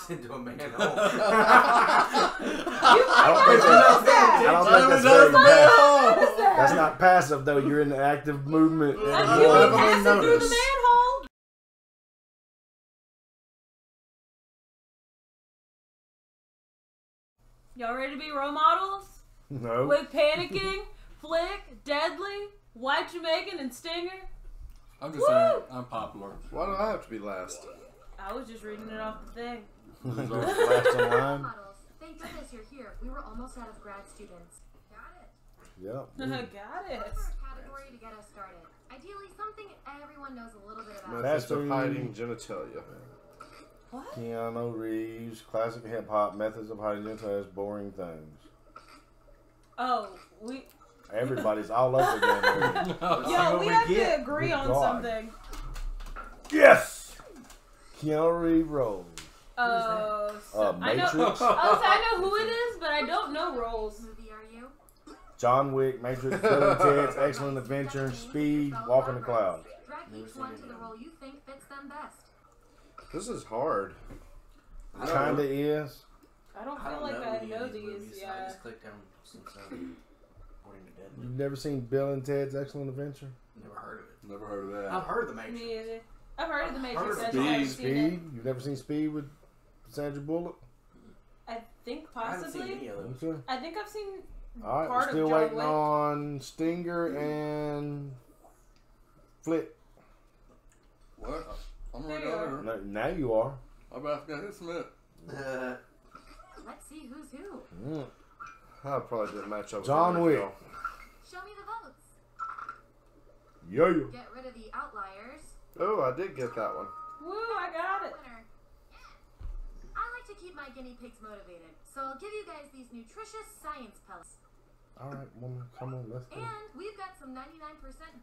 walks into a manhole. You I don't think what that's, is that? I don't think that's very passive. That? That's not passive though. You're in the active movement. I'm you haven't passing through the noticed. manhole. Y'all ready to be role models? No. With panicking, flick, deadly, white Jamaican, and stinger. I'm just Woo! saying, I'm popular. Why do I have to be last? I was just reading it off the thing. Last in line. Models. Thank goodness you're here. We were almost out of grad students. Got it. Yep. Got it. category to get us started. Ideally, something everyone knows a little bit about. That's Methods of hiding genitalia. What? Keanu Reeves, classic hip hop, methods of hiding genitals, boring things. Oh, we. Everybody's all over again. Yo, we we have get. to agree Good on God. something. yes. Keanu Reeves roles. Oh, so Uh, I know. Matrix, Oh, so I know who it is, but I don't know roles. movie are you? John Wick, Matrix, Bill and Ted's Excellent Adventure, Speed, Walk in the Clouds. Drag Never each seen one any to of the them. role you think fits them best. This is hard. Kinda is. I don't I feel don't like know I any know of these these. movies. I Yeah. just clicked on some stuff. According to Deadly. You've never seen Bill and Ted's Excellent Adventure? Never heard of it. Never heard of that. I've heard of the Matrix. Me either. I've heard of the Matrix. Heard of Speed. haven't seen it. Speed? You've never seen Speed with Sandra Bullock? I think I seen possibly. any of those. Okay. I think I've seen All right, we're part still of John waiting Wick. on Stinger and Flick. What? I'm There right you are. over there. Now you are. I'm about to get hit Smith. Uh, Let's see who's who. Mm. I probably didn't match up with John the Wick. girl. Show me the votes. Yeah. Get rid of the outliers. Oh, I did get that one. Woo, I got it. Winner. I like to keep my guinea pigs motivated, so I'll give you guys these nutritious science pellets. All right, woman, come on, let's go. And we've got some 99%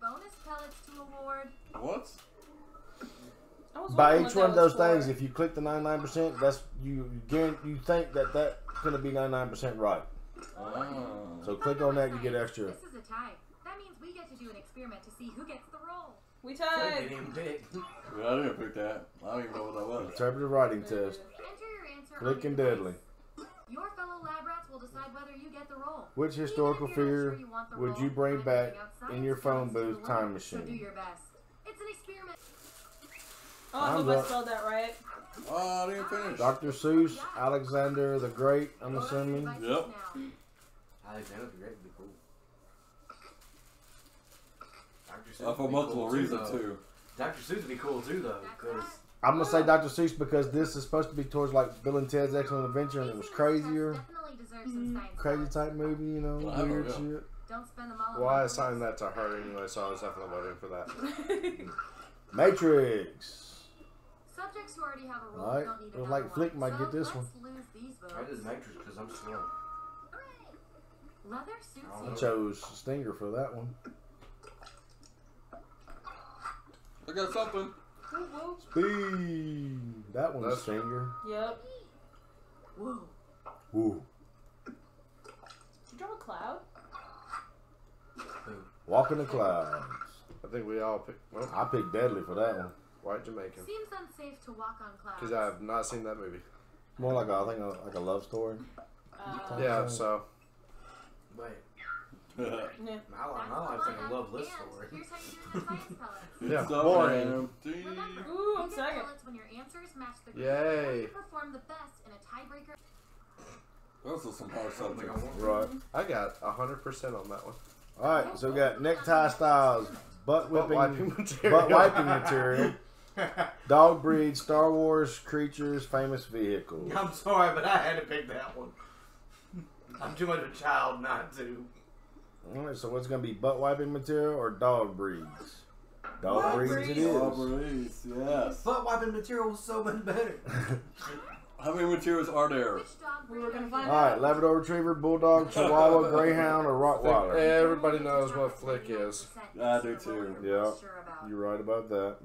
bonus pellets to award. What? By each one of those was for. things, if you click the 99%, that's you you, you think that that's going to be 99% right. Oh. So click on that, you get extra. This is a tie. That means we get to do an experiment to see who gets the role. we click tied. it in big. Yeah, I didn't pick that. I don't even know what that was. Interpretive writing test. Enter your answer. on Click your and deadly. Your fellow lab rats will decide whether you get the role. Which historical figure sure you would role, you bring back in your phone booth time winner, So do machine? your best. It's an experiment. Oh, I I'm hope I spelled that right. Oh, I didn't finish. Dr. Seuss, Alexander the Great, I'm Vote on your assuming. Yep. now. Alexander the Great would be cool. Dr. Seuss Uh, for would be multiple cool reasons though. too. Dr. Seuss would be cool too though, because right. I'm going to say Dr. Seuss because this is supposed to be towards like Bill and Ted's Excellent Adventure and it was Facing this test crazier. Definitely deserves mm-hmm. Crazy type movie, you know, Well, I don't weird know. shit. Don't spend them all Well, I assigned that to her anyway, so I was definitely voting for that. Matrix. Subjects who already have a role Alright, don't need looks another like Flick one. might so get this let's lose these votes. I did Matrix because I'm slow. Leather suits. I chose Stinger for that one. I got something. Woo, woo. Speed. That one's That's- Stinger. Yep. Whoa. Woo. Did you draw a cloud? Who? Walk in the clouds. I think we all picked well, I picked Deadly for that one. White Jamaican. Seems unsafe to walk on clouds. Because I have not seen that movie. More like a, I think a, like a love story. Uh, Yeah, so Wait, yeah. my, life- my life's like a lineup, love list story. Here's how you do the science pellets. Yeah, It's so boring. Remember, Ooh, I'm you get second. when your answers match the group. Yay. You perform the best in a tiebreaker. Those are some hard subjects. Right. I got hundred percent on that one. All right. So we got necktie styles, butt Butt whipping, wiping material. butt wiping material, dog breed, Star Wars creatures, famous vehicles. I'm sorry, but I had to pick that one. I'm too much a child not to. All right. So what's gonna be butt wiping material or dog breeds? Dog Dog breeds breeds. it is. Strawberries, yes. Butt wiping material was so much better. How many materials are there? We were gonna find you? All right. Labrador Retriever, Bulldog, Chihuahua, Greyhound, or I Rottweiler. everybody knows what Flick is. I do too. Yeah. You're right about that.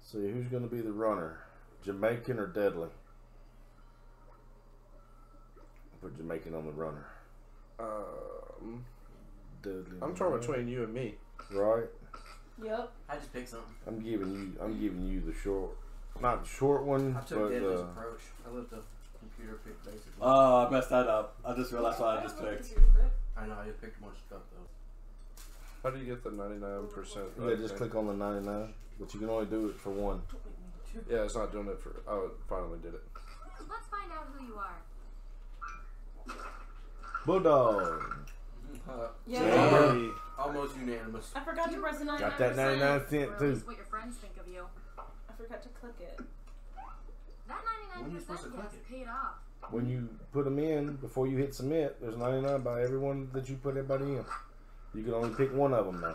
See who's gonna be the runner, Jamaican or Deadly? Put Jamaican on the runner. Um, Deadly. I'm torn between you and me. Right. Yep. I just picked something. I'm giving you. I'm giving you the short not the short one, I took but Deadly's uh, approach. I let the computer pick basically. Oh, I messed that up. I just realized what I just picked. I know, I just picked a bunch stuff though. How do you get the 99%? yeah, just click on the 99. But you can only do it for one. Yeah, it's not doing it for. Oh, it finally did it. Let's find out who you are. Bulldog. Uh, Yeah. Hey, almost unanimous. I forgot to press the 99%. Got that 99 Or cent too. least what your friends think of you. I forgot to click it. That When you supposed to 99% click gets paid off. When you put them in, before you hit submit, there's 99 by everyone that you put everybody in. You can only pick one of them now.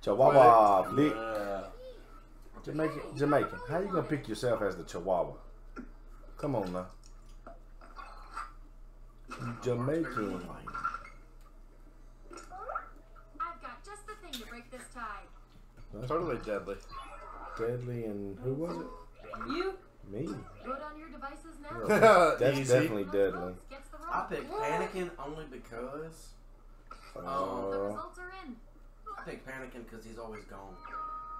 Chihuahua, Flick. Yeah. Jamaican, Jamaican. How you gonna pick yourself as the Chihuahua? Come on now. Jamaican. I've got just the thing to break this tie. Totally deadly. Deadly and who was it? You? Me. Vote on your devices now. That's Easy. definitely deadly. votes gets the I roll. picked Panicking only because The Uh, results are in. I picked Panicking because he's always gone.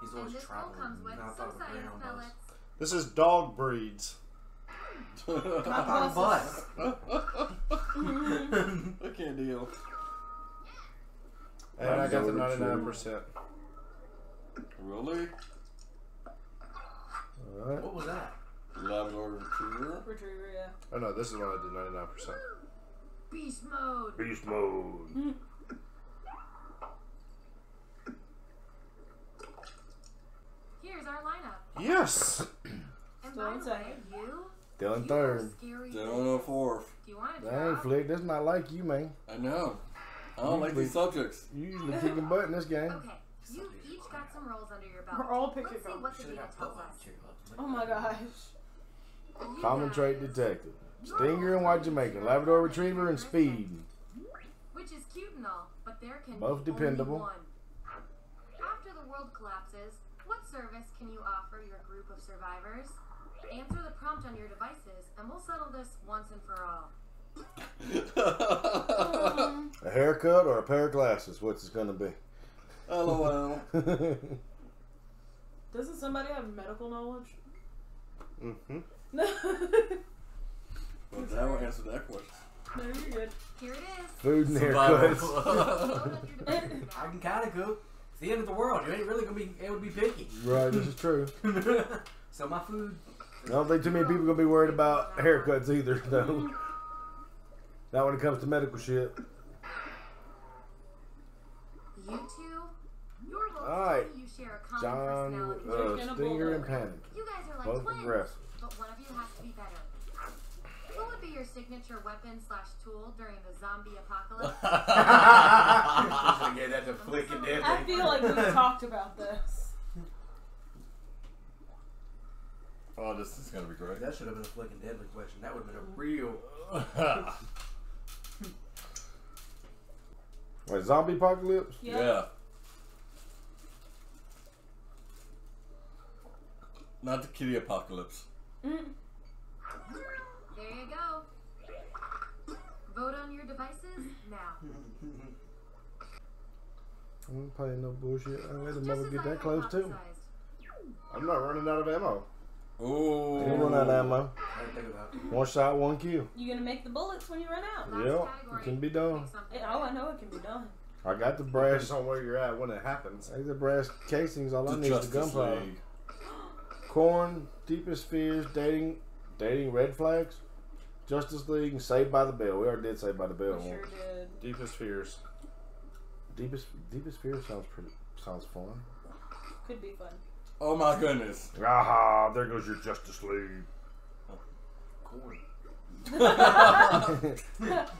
He's And always this traveling. comes with And I some thought it was science on bus. pellets. This is dog breeds. Not on a bus. I can't deal. And I got the 99%. Really? Alright. What was that? Labrador Retriever? Retriever, yeah. Oh no, this is when I did 99%. Beast mode. Beast mode. Here's our lineup. Yes! And Still by the way, you. Still in third. are scary. Down on fourth. Do you want to Dang, drop? Flick, that's not like you, man. I know. I don't like these subjects. You usually kicking butt in this game. Okay, you each got some rolls under your belt. We're all picking Let's see what the data tells us. Oh my gosh. You Common trait detected. Stinger and white Jamaican. Labrador Retriever and speed. Which is cute and all, but there can Both be dependable. Only one. After the world collapses, what service can you offer your group of survivors? Answer the prompt on your devices, and we'll settle this once and for all. A haircut or a pair of glasses? What's it gonna be? LOL. Doesn't somebody have medical knowledge? Mm-hmm. No. Well, that will answer that question. no, you're good. Here it is. Food and Survival. haircuts. Vote on your devices I can kind of cook. It's the end of the world. You ain't really gonna be able to be picky. right, this is true. so my food. I don't think too many people gonna be worried about haircuts either, though. Not when it comes to medical shit. You two, your roles All right. tell you share a common John, personality. uh, Stinger and bulldog. Panic. you guys are like Both twins, aggressive. but one of you has to be better. What would be your signature weapon slash tool during the zombie apocalypse? I'm gonna get flick and deadly. I feel like we've talked about this. Oh, this is gonna be great. That should have been a flick and deadly question. That would have been a real. Wait, zombie apocalypse? Yeah. yeah. Not the kitty apocalypse. Mm. There you go. Vote on your devices now. I'm playing no bullshit. I let the Just mother get that close too. I'm not running out of ammo. Oh. Ain't run out of ammo. I didn't think about it. One shot, one kill. You're gonna make the bullets when you run out? Last Yep, category. it can be done. It, oh, I know it can be done. I got the Depends brass. on where you're at when it happens. I got the brass casings. All I The need is the Justice gunpowder. League. Corn, deepest fears, dating, dating red flags, Justice League, and Saved by the Bell. We already did Saved by the Bell. We sure did. Deepest fears. Deepest, deepest fears sounds pretty, sounds fun. Could be fun. Oh my goodness. Aha! There goes your Justice League. Corn.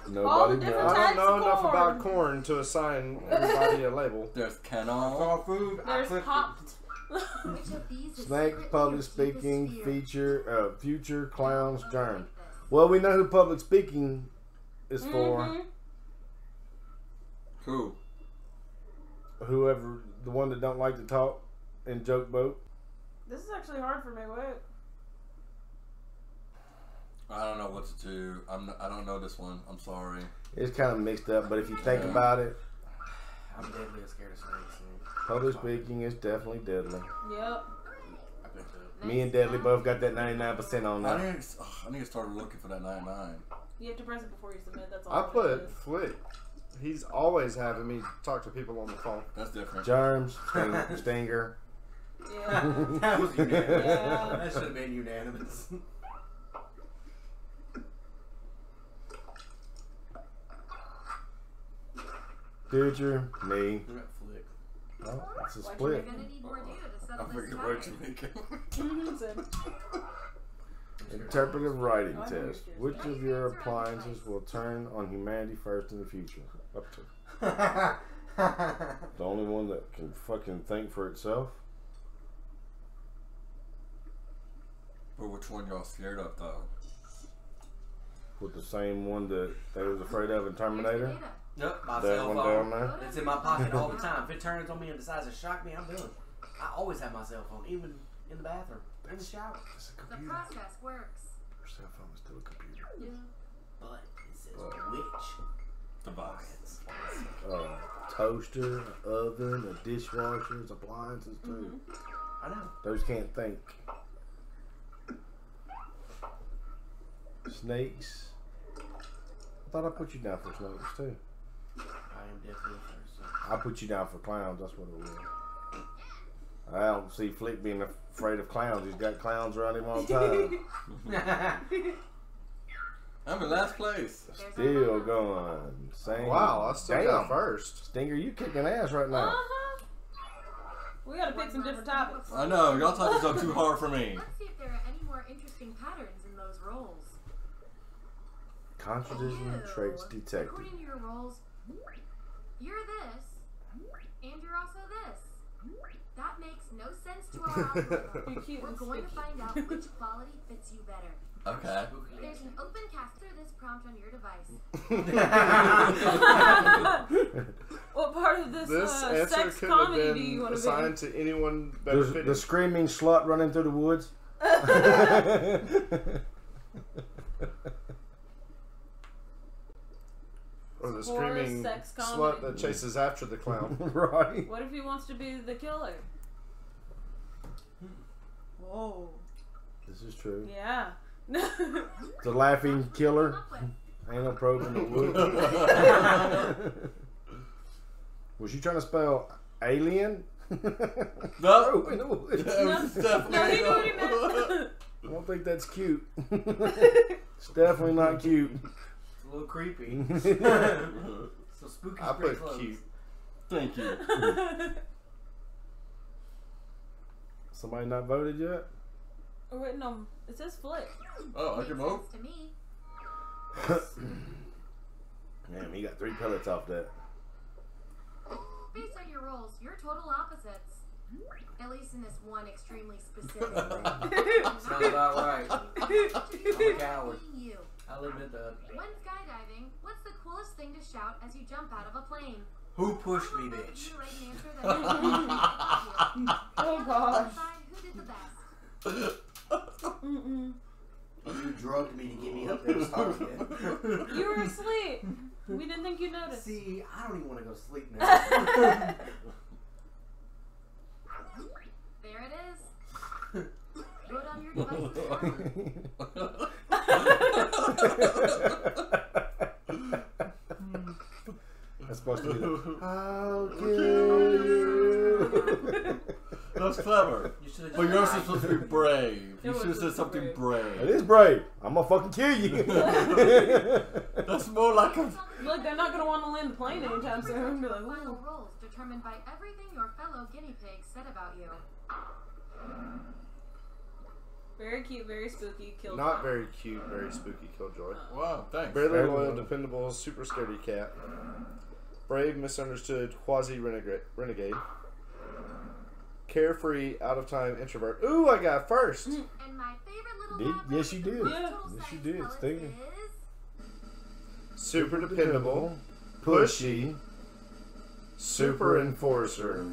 Nobody knows. I don't know enough corn. about corn to assign everybody a label. There's I Canon. food. I There's clicked it. popped. Which of these is Snake, public speaking, fear? feature, uh, future clowns, Okay, germ. Well, we know who public speaking is for. Mhm. Cool. Whoever, the one that don't like to talk and joke boat. This is actually hard for me. Wait. I don't know what to do. I'm. Not, I don't know this one. I'm sorry. It's kind of mixed up, but if you think Yeah. about it, I'm deadly scared of snakes. public speaking is definitely deadly. Yep. I picked it. Me and Deadly both got that 99% on I that. need, to- ugh, I need to start looking for that 99. You have to press it before you submit. That's all. I put is. Flick. He's always having me talk to people on the phone. That's different. Germs, Sting- Stinger. Yeah. that was unanimous. Yeah. That should have been unanimous. Future, me. You flick. Oh, it's a Watch We're split. gonna need more data to settle this figured works tie. So- Interpretive writing I know test. yours. Which of your appliances will turn on humanity first in the future? Up to the only one that can fucking think for itself. Which one y'all scared of though? With the same one that they was afraid of in Terminator. Yep, my That cell one phone. down there. It's in my pocket all the time. If it turns on me and decides to shock me, I'm done. I always have my cell phone, even in the bathroom, in the shower. It's a The computer. process works. Your cell phone is still a computer. Yeah. But it says which Device. Uh, toaster, oven, a dishwasher, it's appliances too. I know. Those can't think. Snakes. I thought I put you down for snakes too. I am definitely first. So. I put you down for clowns. That's what it was. I don't see Flick being afraid of clowns. He's got clowns around him all the time. I'm in last place. Still going. Same. Wow, I still Damn. got first. Stinger, you kicking ass right now. Uh-huh. We gotta pick some different topics. I know, y'all topics are too hard for me. Let's see if there are any more interesting patterns in those roles. Contradiction You, traits detected. According to your roles, you're this, and you're also this. That makes no sense to our algorithm. We're going to find out which quality fits you better. Okay. There's an open cast through this prompt on your device. what part of this, This uh, answer sex couldn't have comedy do you been want to assigned to anyone better The, the screaming slut running through the woods. or the Horror, screaming sex slut that chases after the clown. right. What if he wants to be the killer? Whoa. This is true. Yeah. The laughing killer. you come up with. Ain't no probe in the woods. Was she trying to spell alien? No. Probe in the woods. That was definitely no, he knew what he meant. I don't think that's cute. it's definitely not cute. It's a little creepy. so spooky. I put cute. Thank you. Somebody not voted yet? oh, wait, no. It says flick. Oh, I can vote. to me. Damn, he got three pellets off that. Based on your roles, you're total opposites. At least in this one extremely specific way. Sounds about right. I'm a coward. I'll admit that. When skydiving, what's the thing to shout as you jump out of a plane? Who pushed me, bitch? You write an answer that makes sense to you. Oh, gosh. Decide who did the best. Mm-mm. You drugged me to get me up there to start again. You were asleep. We didn't think you noticed. See, I don't even want to go sleep now. There it is. Vote on your device. That's supposed to be the, I'll kill you. That's clever. You should have But yours is supposed to be brave. It You should have said something be brave. is brave. I'm gonna fucking kill you. That's more like a. Look, they're not gonna want to land the plane anytime soon. Be like, Final ooh. roles determined by everything your fellow guinea pigs said about you. Very cute, very spooky. Killed Not very cute, very spooky killjoy. Wow, thanks. Barely Very loyal, well. dependable, super scaredy cat. Brave, misunderstood, quasi renegade. renegade. Carefree, out of time introvert. Ooh, I got first. And my favorite little Did- yes, you did. Yeah. Yes, you did. pellets Stinger. Super dependable, pushy, super enforcer.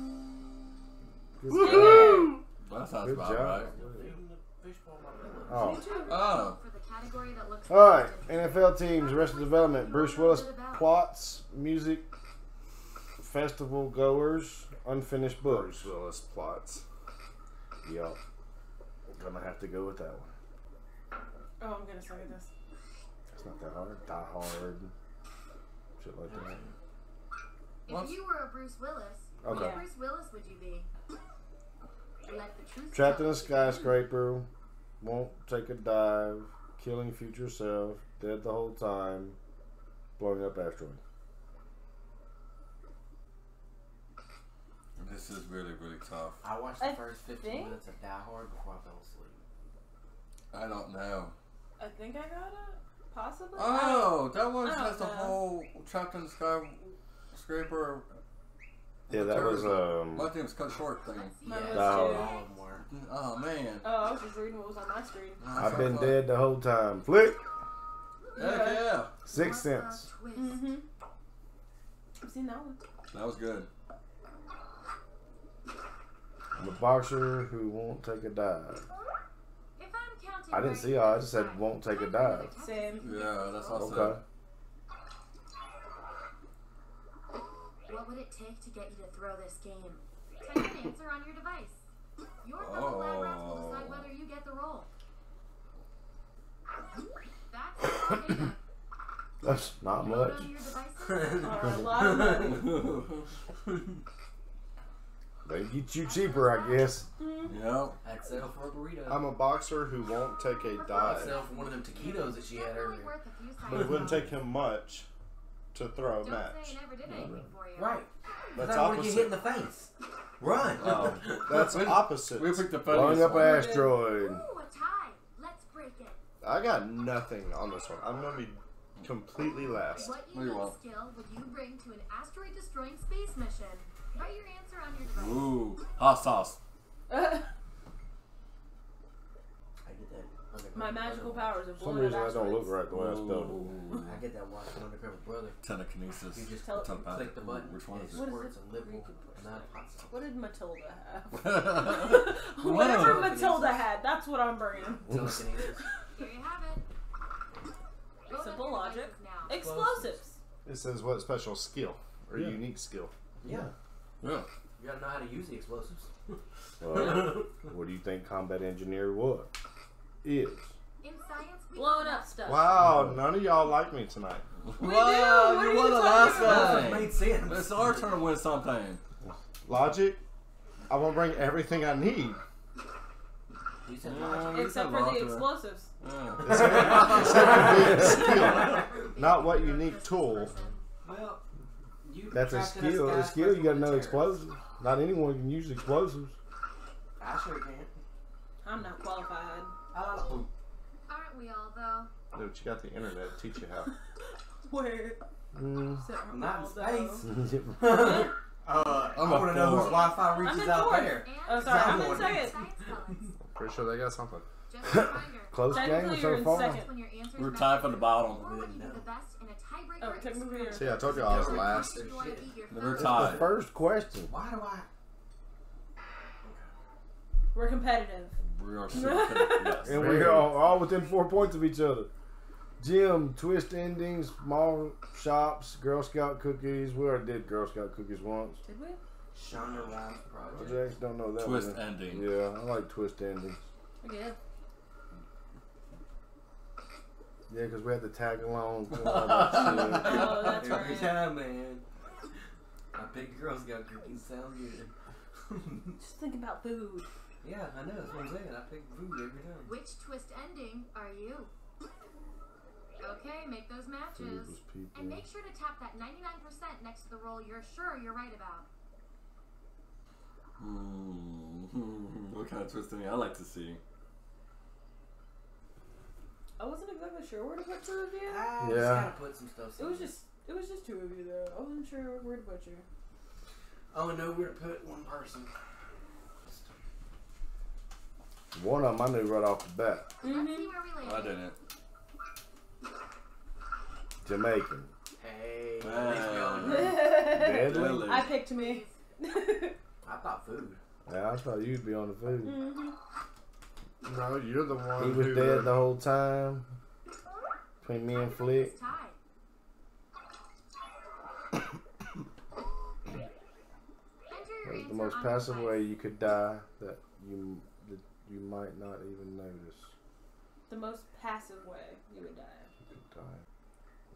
Woohoo! That sounds Good about job. right. Eating the fishbowl in my pillow. Oh. Oh. For the category that looks All right, NFL teams, Arrested Development, Bruce Willis plots, music, festival goers, unfinished books. Bruce Willis plots. Yup. Gonna have to go with that one. Oh, I'm gonna suck at this. It's not that hard. Die hard. Shit like that. If What? you were a Bruce Willis, Okay. what Bruce Willis would you be? Let the truth Trapped in a you. skyscraper. Won't take a dive. Killing future self. Dead the whole time. Blowing up asteroid. This is really, really tough. I watched the I first 15 think- minutes of Die Hard before I fell asleep. I don't know. I think I got it. Possibly. Oh, that one I don't has the whole trapped in the sky scraper. Yeah, that was um. My thing was cut short thing. Let's see Mine it. was No. too. All of them were. Oh man. Oh, I was just reading what was on my screen. I've been dead the whole time. Flick. Heck yeah. Six What a Sense. twist. Mm-hmm. I've seen that one. That was good. I'm a boxer who won't take a dive. I'm counting I didn't right, see all. I just said won't take a Time for the dive. Same. Yeah, that's roll. awesome. Okay. What would it take to get you to throw this game? Type an answer on your device. Your fellow lab rats will decide Oh. whether you get the role. That's all data. That's not Load much. on your devices. Or a lot of money. They get you cheaper, I guess. yep. I'd settle for a burrito. I'm a boxer who won't take a I'd dive, settle for one of them taquitos that she had earlier. a few but it wouldn't take him much to throw a match. say it never did anything for you. Right. That's I don't want get hit in the face. Run. Oh. That's We- opposite. We picked the Blowing funniest up one. asteroid. Ooh, a tie. Let's break it. I got nothing on this one. I'm gonna be completely last. What No, unique won't. skill would you bring to an asteroid destroying space mission? Write your answer on your device. Ooh, hot sauce. I get that. My magical powers of For some blowing reason, I don't look right the way I spelled it. I get that watching undercover brother. Telekinesis. You just Tell- Telepathic. click the button. Which one is it What is squirts it? a liberal You can push amount of hot sauce. What did Matilda have? it? Whatever Matilda had, that's what I'm bringing. Telekinesis. Here you have it. Simple logic. Explosives. It says what special skill or unique skill. Yeah. Yeah. You gotta know how to use the explosives. Well, what do you think combat engineer was? Is. In science, we Blowing up stuff. Wow, none of y'all like me tonight. We wow, do. What are you you won the last about? It thing. made sense. It's our turn to win something. Logic. I want to bring everything I need. Yeah. Except for the explosives. Yeah. Except for unique skill. Not what unique tool. Well, you That's a skill. A skill, you gotta know explosives. Not anyone can use explosives. I sure can. I'm not qualified. I. Aren't we all, though? No, but you got the internet to teach you how. Where? Mm. I'm not in space. Uh, I'm I a want to know four. whose Wi-Fi reaches out fourth. there. And Oh, sorry, I'm in Someone. second. science colors. Pretty sure they got something. Just a reminder. Close game you're so far. second. When your answers We're tied for the bottom. Or when you do the best in a Oh, technically you're- See, I told you I was last. If you wanna beat your We're tied. The first question. Why do I? We're competitive. We are super yes. And we're all, all within four points of each other. Gym, twist endings, mall shops, Girl Scout cookies. We already did Girl Scout cookies once. Did we? Shonda Rhimes I project. just don't know that Twist one. ending. Yeah, I like twist endings. We did. Yeah, because we had to tag along. and all that shit. Oh, that's Every right. time, man. I picked Girl Scout cookies. Sound good. Just think about food. yeah, I know. That's what I'm saying. I pick food every time. Which twist ending are you? Okay, make those matches. was. And make sure to tap that 99% next to the roll you're sure you're right about. Hmm. What kind of twist ending I like to see? I wasn't exactly sure where to put two of you. I Yeah. just gotta put some stuff. It was just it was just two of you though. I wasn't sure where to put you. I only know where to put one person. One of them I knew right off the bat. Let's see where we land. I didn't. Jamaican. Hey, at least we all Man. know. Deadly? Really? I picked me. I thought food. Yeah, I thought you'd be on the food. hmm No, you're the one He was who. dead uh, the whole time. Between me and Flick. this tie. That was the most passive way you could die that you that you might not even notice. The most passive way you would die. You could die.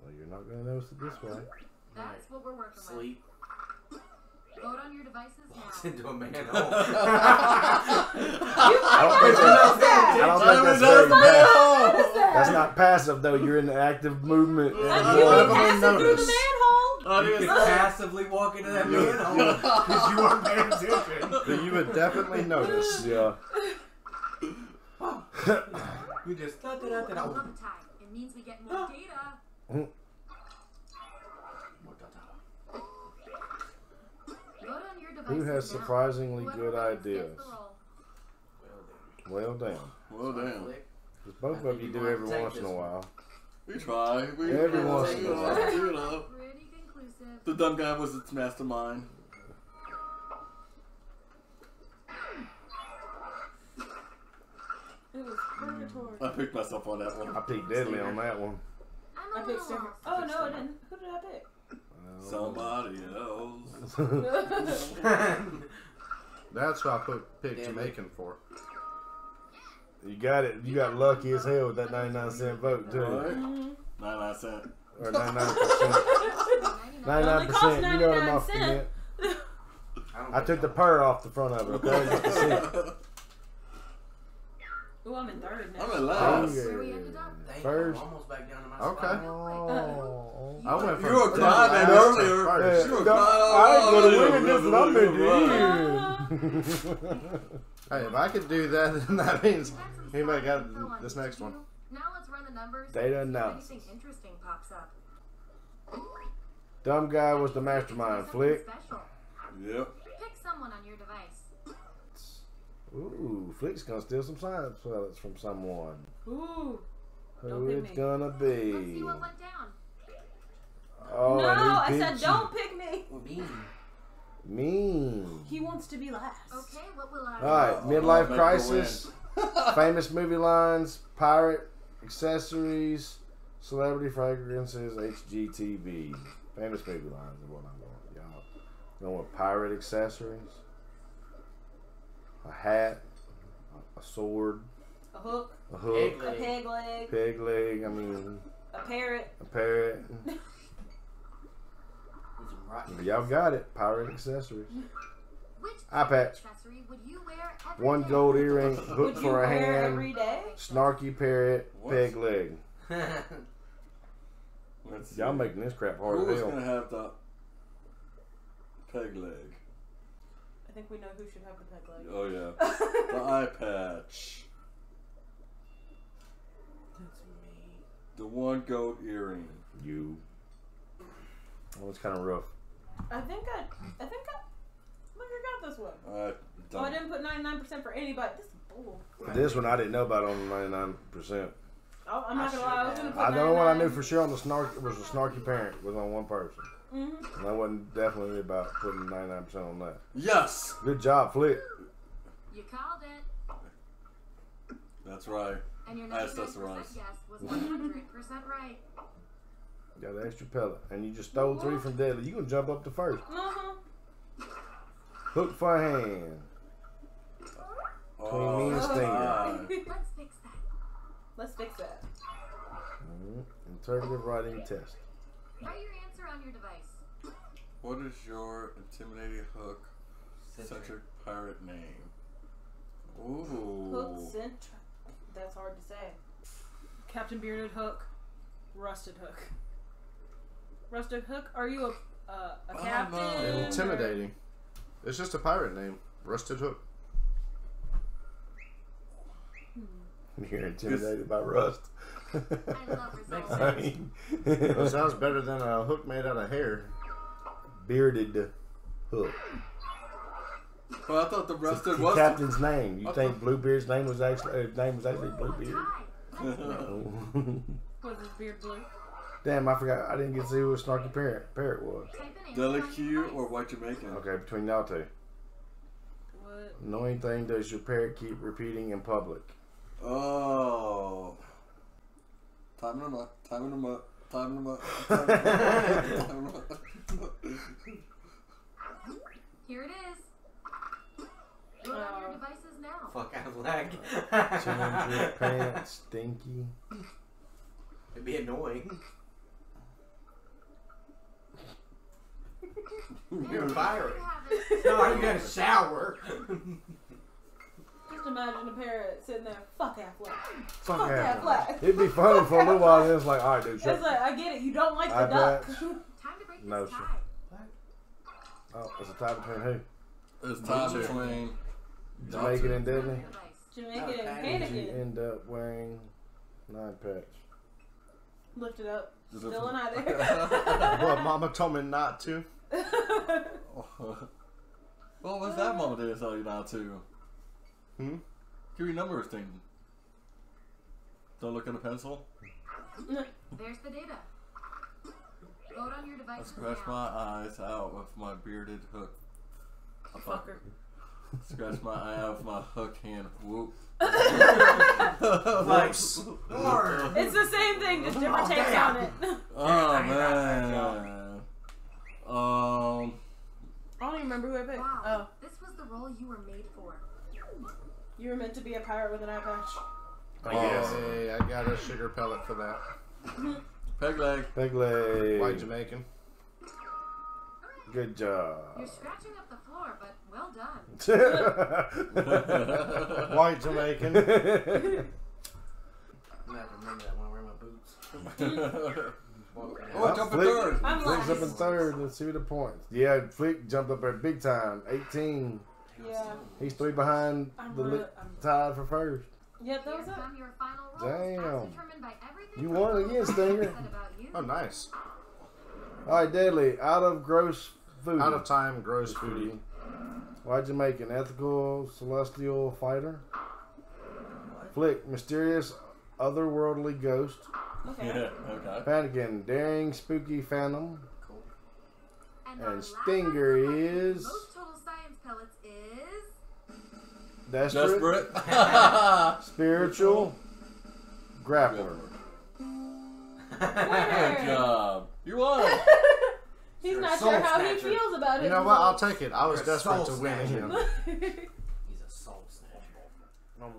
Well, you're not gonna notice it this way. That's what we're working on. Sleep. with. Vote on your devices Walks now. into a manhole. I don't think that's, I don't think that's very passive. That's not passive though. You're in the active movement. Like, Yeah. you Well, would I pass it through the noticed. manhole. you could passively walk into that manhole because you weren't paying attention. But you would definitely notice. Yeah. You just da da da da da. Love time. It means we get more data. Mm. Vote on your devices Who has surprisingly Whoever good ideas? the roll. Well done. Well, damn. 'Cause both of you do every once in a while. We try. We Every try. once in a while. you know. Pretty conclusive. The dumb guy was its mastermind. It was purgatory. I picked myself on that one. I picked deadly on that one. I'm I a picked little Oh no, I didn't. Who did I pick? Somebody else. That's what I put pick Damn it. Jamaican for. you got it. You got lucky as hell with that 99 cent vote too, Alright. Mhm. 99 cent. or 99 percent. 99. 99 percent. You know what I'm off 99 the I took the purr off the front of it. Okay, Not the cent. Ooh, I'm in third now. I'm in Oh, last. Where we ended up. Dang, First. I'm almost back down to my Okay. spot. Oh. I went from You were dead crying last earlier. to first. Yeah, You were no, crying I ain't gonna earlier. win this, but I'm in the Hey, if I could do that, then that means We've anybody got this next one. you. Now let's run the numbers. Data and see if. Anything interesting pops up. Dumb guy was the mastermind. Flick. Yep. Pick someone on your device. Ooh, Flick's gonna steal some science pellets from someone. Ooh. Who it's me. gonna be? Let's be? see what went down. Oh, no, and he I said you. don't pick me. Mean. Mean. He wants to be last. Okay, what will I? Do? All right, Uh-oh, midlife crisis, famous movie lines, pirate accessories, celebrity fragrances, HGTV. Famous movie lines is what I'm going. Y'all going with pirate accessories, a hat, a, a sword, A hook, a hook, Egg a leg. peg leg, peg leg. I mean, a parrot. a parrot. With some rotten- Y'all got it. Pirate accessories. Which Eye patch. accessory would you wear every One day? gold earring, hook for a hand, snarky parrot, What? peg leg. Y'all making this crap hard Who as was hell. gonna have the peg leg? I think we know who should have the peg leg. Oh yeah, the eye patch, That's me. the one gold earring. You. That was kind of rough. I think I, I think I, look, I got this one. I Oh, I didn't put 99% for anybody. This is bull. This one I didn't know about on the 99%. Oh, I'm not I gonna lie. I was should gonna have. put I know what I knew for sure on the snark was a snarky parent was on one person. Mhm. And I wasn't definitely about putting 99% on that. Yes, Good job, Flick. You called it, that's right. and your That's- 99% that's right. guess was 100% right. Got an extra pellet. And you just stole three from Deadly. You can jump up to first. Uh-huh. Hook for a hand. Between me and Stinger. Let's fix that. Let's fix that. Mhm. Interpretive writing test. Write your answer on your device. What is your intimidating hook centric pirate name? Ooh. Hook cent. That's hard to say. Captain Bearded Hook. Rusted Hook. Rusted Hook. Are you a uh, a Oh, captain? no. or- Intimidating. It's just a pirate name. Rusted Hook. You're intimidated by rust. I love results. I mean, That sounds better than a hook made out of hair. bearded hook. Well, I thought the It's the was. captain's name. You I think thought- Bluebeard's name was actually his name was actually Bluebeard? tie. Was his beard blue? Damn, I forgot. I didn't get to see who a snarky parrot parrot was. Type an answer Deadly on your or white Jamaican? Okay, between y'all two. What? Annoying thing does your parrot keep repeating in public? Oh. Timing them up. Timing them up. Timing them up. Timing them up. Timing 'em up. Here it is. Oh. Vote on your devices now. fuck Affleck. Chandra Pants Stinky. It'd be annoying. You're a pirate. You have it. No, you gotta shower. Just imagine a parrot sitting there. Fuck Affleck. Fuck Fuck Affleck. Affleck. It'd be funny for a little while. Then it's like, all right, dude, shut It's like I get it. You don't like the I duck. bet. Time to break No, this sir. tie. Oh, it's a tie between who? It's time Me too. between Jamaican and On your Deadly. device. Jamaican No, and Patty. Did you end up wearing nine patch? Lift it up. Is it- Still not there. What, Mama told me not to? There. What was that mama did tell you not to? Hmm? Give your numbers thing. Don't look at a pencil. There's the data. Vote on your I scratch now. my eyes out with my bearded hook. A Fucker. Scratch my eye out with my hook hand. Whoop. Like, Whoops. It's the same thing, just different Oh, takes damn. on it. Oh man. Um. I don't even remember who I picked. Wow. Oh, This was the role you were made for. you were meant to be a pirate with an eye patch. I guess. Hey, I got a sugar pellet for that. Peg leg. Peg leg. White Jamaican. Good job. You're scratching up the floor, but well done. White Jamaican. I'm gonna have to remember that when I wear my boots. Oh, jump in Flick- third. I'm Flick's up in third. Let's see the points. Yeah, Flick jumped up there big time. 18. Yeah. He's three behind I'm the really, li- tied for first. yep, that was it. your final rolls, Damn. as determined by everything You won again, Stinger. said about you. Oh, nice. All right, Deadly. Out of gross food. Out of time, gross foodie. Why'd you make an Ethical celestial fighter. Flick. Mysterious otherworldly ghost. Okay. Yeah. Okay. Panikin. Daring spooky phantom. Cool. And, And Stinger is- most total science pellets is Desperate. Desperate. Spiritual. Grappler. Good job. You won. He's You're not sure how he feels about it. You know what? I'll take it. I was You're desperate to win snatcher. him. He's a soul snatcher. Oh,